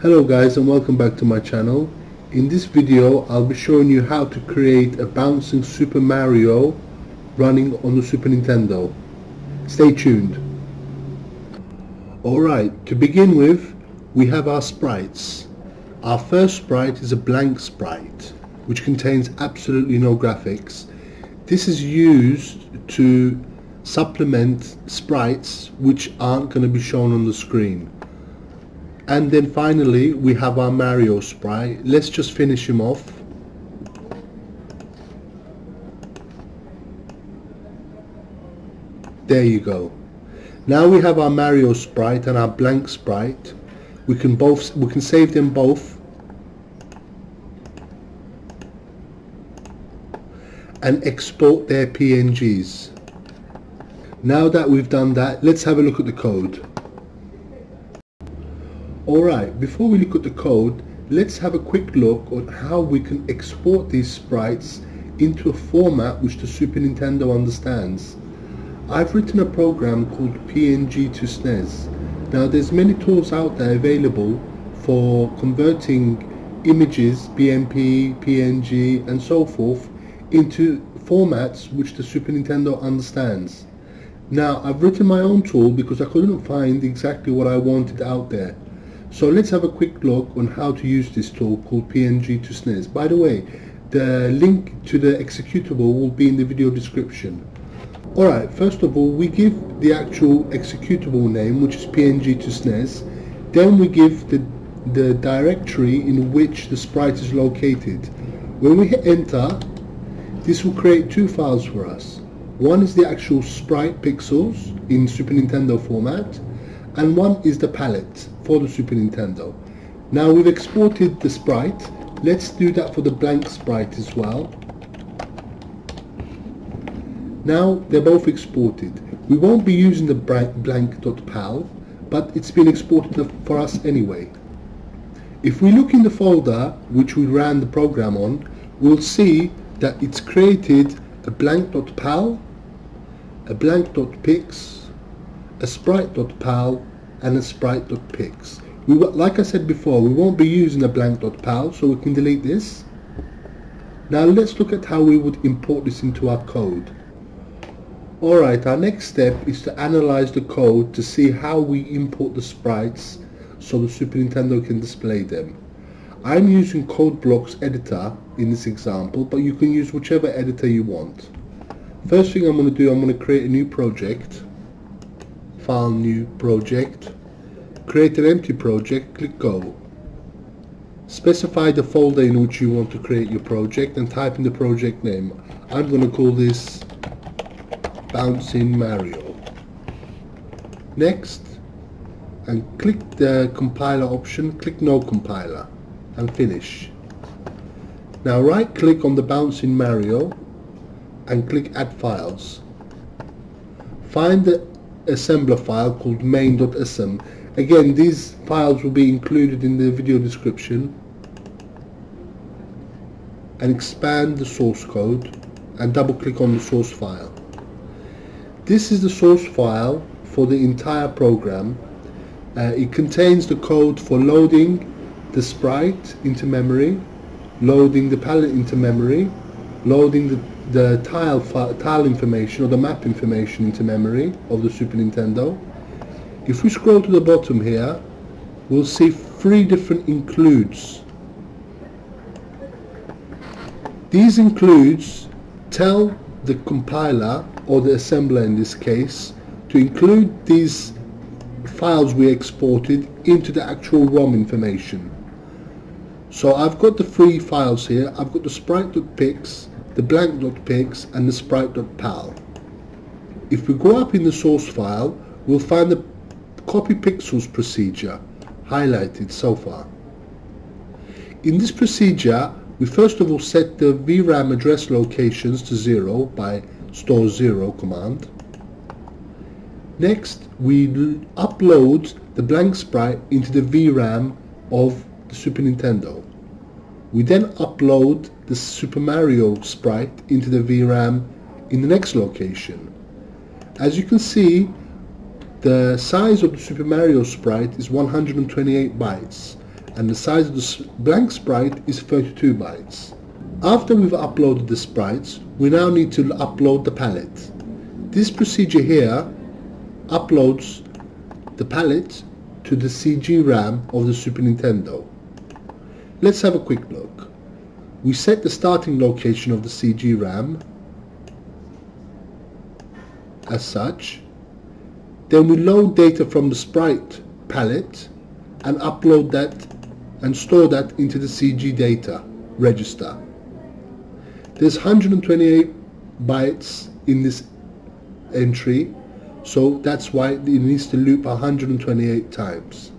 Hello guys and welcome back to my channel. In this video I'll be showing you how to create a bouncing Super Mario running on the Super Nintendo. Stay tuned. Alright, to begin with we have our sprites. Our first sprite is a blank sprite which contains absolutely no graphics. This is used to supplement sprites which aren't going to be shown on the screen. And then finally we have our Mario sprite. Let's just finish him off. There you go. Now we have our Mario sprite and our blank sprite. We can both we can save them both and export their PNGs. Now that we've done that, let's have a look at the code. Alright, before we look at the code, let's have a quick look on how we can export these sprites into a format which the Super Nintendo understands. I've written a program called PNG to SNES. Now there's many tools out there available for converting images, BMP, PNG and so forth into formats which the Super Nintendo understands. Now I've written my own tool because I couldn't find exactly what I wanted out there. So let's have a quick look on how to use this tool called PNG to SNES. By the way, the link to the executable will be in the video description. Alright, first of all we give the actual executable name which is PNG to SNES. Then we give the, the directory in which the sprite is located. When we hit enter, this will create two files for us. One is the actual sprite pixels in Super Nintendo format and one is the palette for the Super Nintendo. Now we've exported the sprite, let's do that for the blank sprite as well. Now they're both exported. We won't be using the blank.pal, but it's been exported for us anyway. If we look in the folder which we ran the program on, we'll see that it's created a blank.pal, a blank.pix, a sprite.pal and a sprite.pix. We, like I said before, we won't be using a blank.pal, so we can delete this. Now let's look at how we would import this into our code. Alright, our next step is to analyze the code to see how we import the sprites so the Super Nintendo can display them. I'm using CodeBlocks editor in this example, but you can use whichever editor you want. First thing I'm going to do, I'm going to create a new project. File, New Project. Create an empty project, click Go. Specify the folder in which you want to create your project and type in the project name. I'm going to call this Bouncing Mario. Next, and click the compiler option, click No Compiler and finish. Now right click on the bouncing Mario and click add files. Find the assembler file called main.sm. Again these files will be included in the video description and expand the source code and double click on the source file. This is the source file for the entire program. Uh, it contains the code for loading the sprite into memory, loading the palette into memory, loading the, the tile, tile information or the map information into memory of the Super Nintendo. If we scroll to the bottom here, we'll see three different includes. These includes tell the compiler or the assembler in this case to include these files we exported into the actual ROM information. So I've got the three files here. I've got the sprite.pix, the blank.pix and the sprite.pal. If we go up in the source file, we'll find the copy pixels procedure highlighted so far. In this procedure, we first of all set the VRAM address locations to 0 by store 0 command. Next, we upload the blank sprite into the VRAM of the Super Nintendo. We then upload the Super Mario sprite into the VRAM in the next location. As you can see, the size of the Super Mario sprite is 128 bytes and the size of the blank sprite is 32 bytes. After we've uploaded the sprites, we now need to upload the palette. This procedure here uploads the palette to the CG RAM of the Super Nintendo. Let's have a quick look. We set the starting location of the CG RAM as such. Then we load data from the sprite palette and upload that and store that into the CG data register. There's 128 bytes in this entry so that's why it needs to loop 128 times.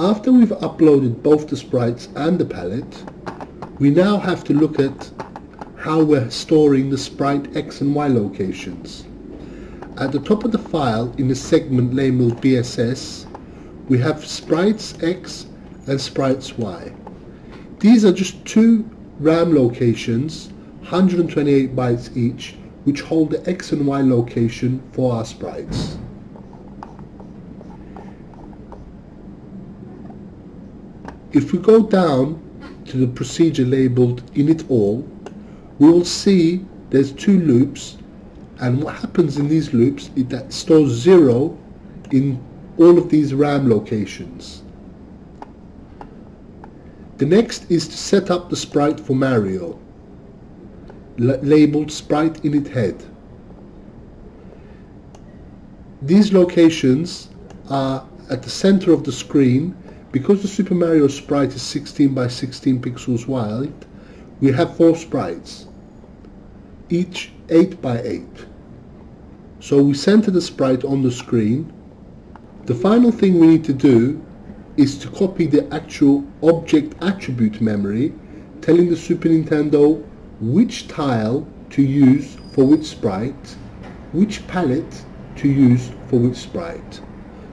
After we've uploaded both the sprites and the palette, we now have to look at how we're storing the sprite X and Y locations. At the top of the file in the segment labeled BSS, we have sprites X and sprites Y. These are just two RAM locations, 128 bytes each, which hold the X and Y location for our sprites. If we go down to the procedure labeled init all, we will see there's two loops and what happens in these loops is that stores zero in all of these RAM locations. The next is to set up the sprite for Mario labeled sprite init head. These locations are at the center of the screen because the Super Mario sprite is 16 by 16 pixels wide we have four sprites each 8 by 8 so we center the sprite on the screen the final thing we need to do is to copy the actual object attribute memory telling the Super Nintendo which tile to use for which sprite, which palette to use for which sprite.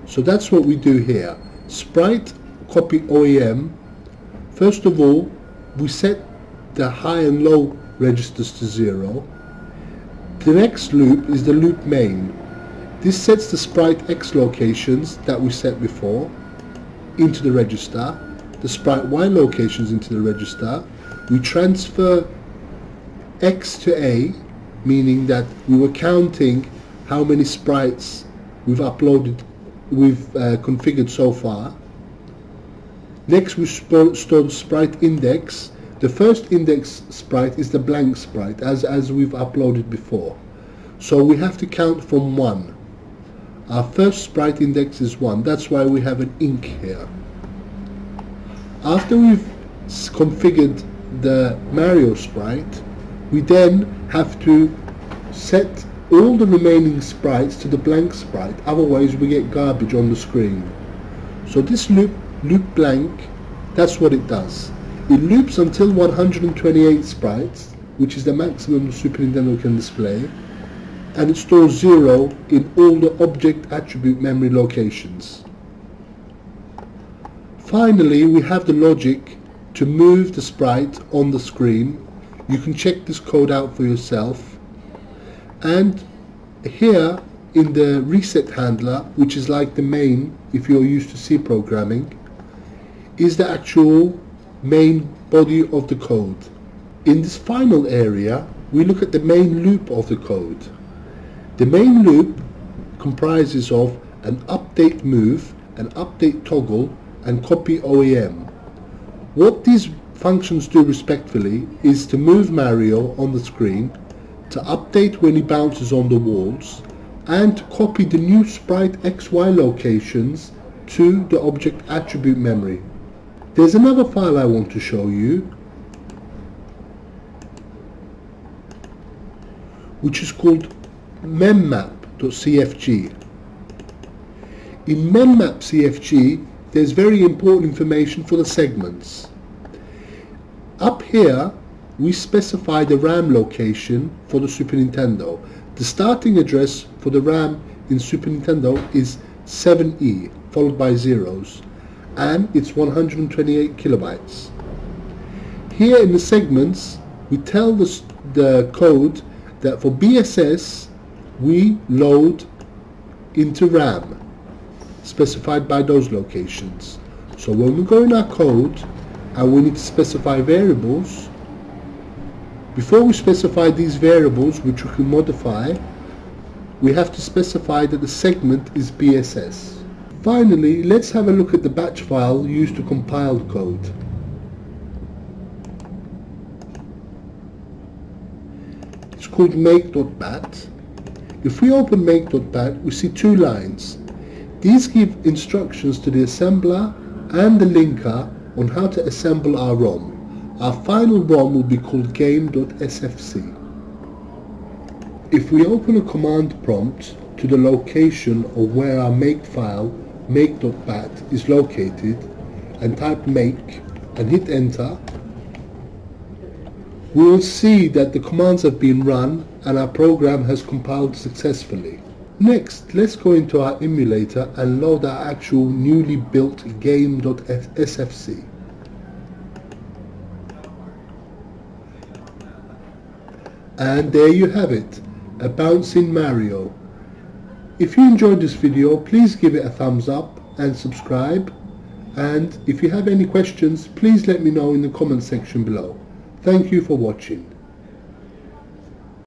So that's what we do here. Sprite copy OAM. First of all, we set the high and low registers to zero. The next loop is the loop main. This sets the sprite X locations that we set before into the register, the sprite Y locations into the register. We transfer x to a, meaning that we were counting how many sprites we've uploaded, we've uh, configured so far. Next we store sprite index. The first index sprite is the blank sprite as, as we've uploaded before. So we have to count from 1. Our first sprite index is 1. That's why we have an inc here. After we've configured the Mario sprite, we then have to set all the remaining sprites to the blank sprite, otherwise we get garbage on the screen. So this loop, loop blank, that's what it does. It loops until 128 sprites, which is the maximum Super Nintendo can display, and it stores 0 in all the object attribute memory locations. Finally, we have the logic to move the sprite on the screen you can check this code out for yourself and here in the reset handler which is like the main if you're used to C programming is the actual main body of the code. In this final area we look at the main loop of the code. The main loop comprises of an update move an update toggle and copy OAM what these functions do respectfully is to move Mario on the screen, to update when he bounces on the walls, and to copy the new sprite XY locations to the object attribute memory. There's another file I want to show you which is called memmap.cfg. In memmap.cfg there's very important information for the segments. Up here, we specify the RAM location for the Super Nintendo. The starting address for the RAM in Super Nintendo is 7E, followed by zeros, and it's 128 kilobytes. Here in the segments, we tell the, the code that for BSS, we load into RAM, specified by those locations. So when we go in our code and we need to specify variables, before we specify these variables which we can modify, we have to specify that the segment is BSS. Finally, let's have a look at the batch file used to compile code. It's called make.bat. If we open make.bat, we see two lines. These give instructions to the assembler and the linker on how to assemble our ROM. Our final ROM will be called game.sfc. If we open a command prompt to the location of where our make file make.bat is located and type make and hit enter, we will see that the commands have been run and our program has compiled successfully. Next, let's go into our emulator and load our actual newly built game.sfc. And there you have it, a bouncing Mario. If you enjoyed this video, please give it a thumbs up and subscribe. And if you have any questions, please let me know in the comment section below. Thank you for watching.